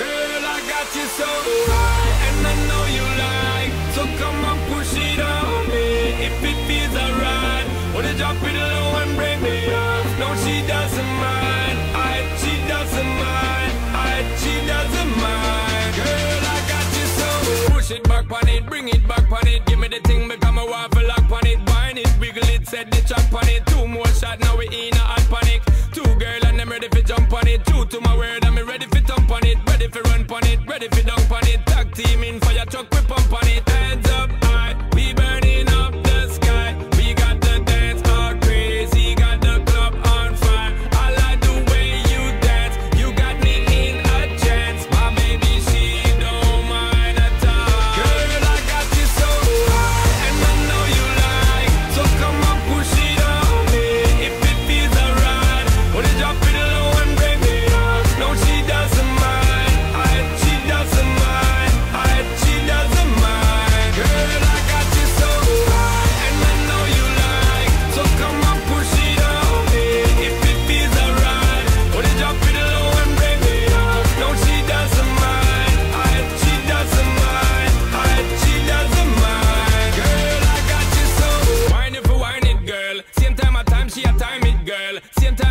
got you so high, and I know you like. So come on, push it on me if it feels alright. Wanna drop it low and break me off? No, she doesn't mind. I, she doesn't mind. I, she doesn't mind. Girl, I got you so. Push it back on it, bring it back on it. Give me the thing, become a waffle lock on it. Wine it, wiggle it, set the track on it. Two more shot, now we in a hot panic. Two girl and them ready for jump on it. Two to my word,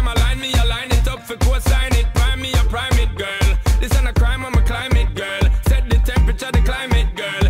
time I line me, I line it up for course sign it. Prime me, I prime it, girl. This ain't a crime, I'm a climate, girl. Set the temperature, the climate, girl.